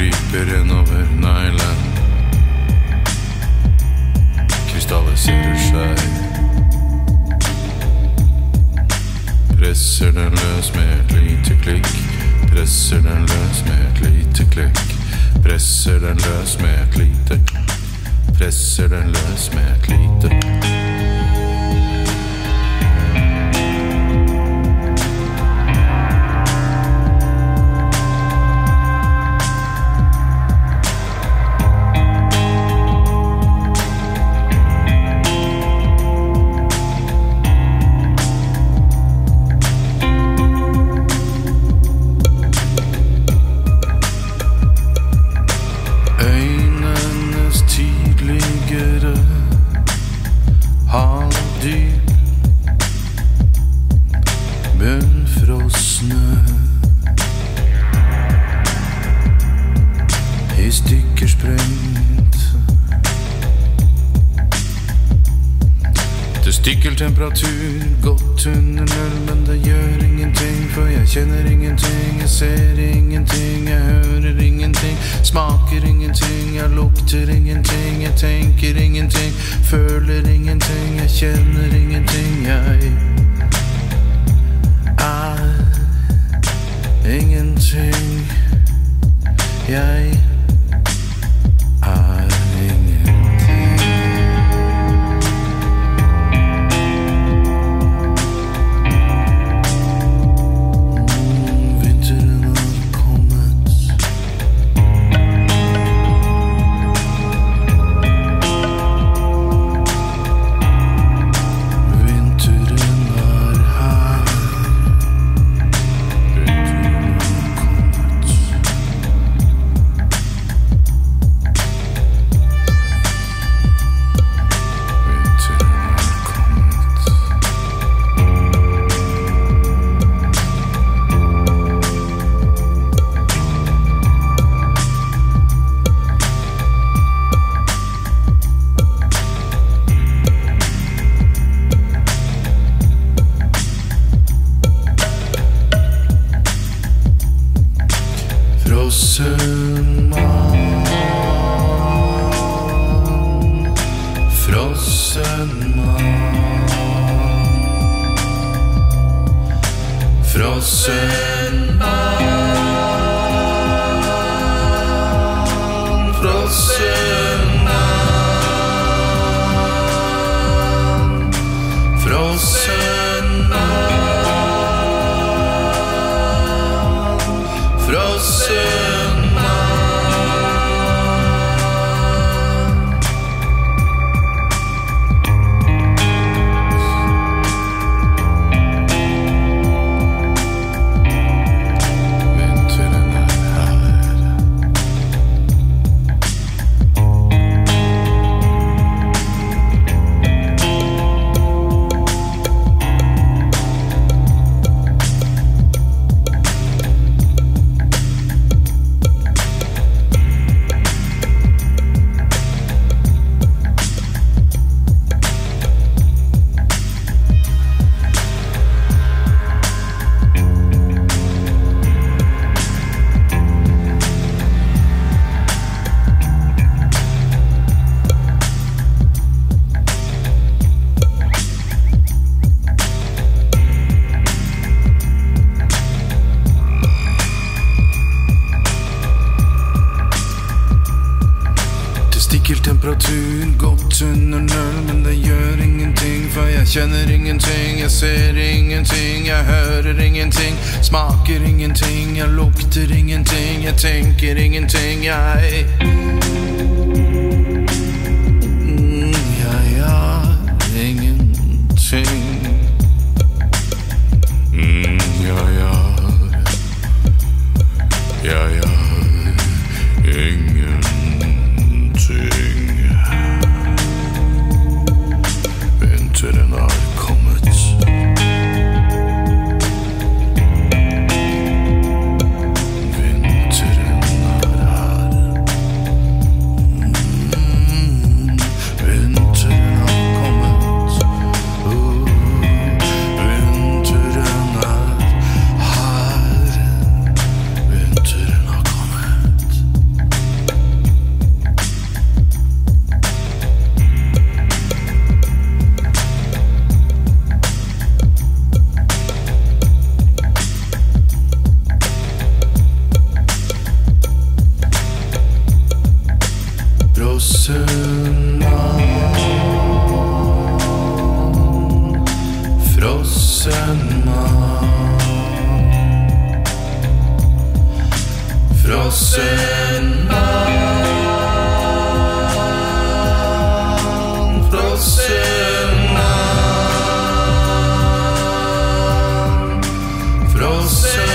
kryper innover neglen. Krystalliserer seg. Presser den løs med et lite klikk. Presser den løs med et lite klikk. Presser den løs med et lite Presser den løs med et lite Testikkeltemperatur godt under null Men det gjør ingenting For jeg kjenner ingenting Jeg ser ingenting Jeg hører ingenting Smaker ingenting Jeg lukter ingenting Jeg tenker ingenting Føler ingenting Jeg kjenner ingenting Jeg er ingenting Frossen mann. Frossen mann myself Testikkeltemperatur godt under null, men det gjør ingenting, for jeg kjenner ingenting, jeg ser ingenting, jeg hører ingenting, smaker ingenting, jeg lukter ingenting, jeg tenker ingenting, jeg Frossenman Frossenman Frossenman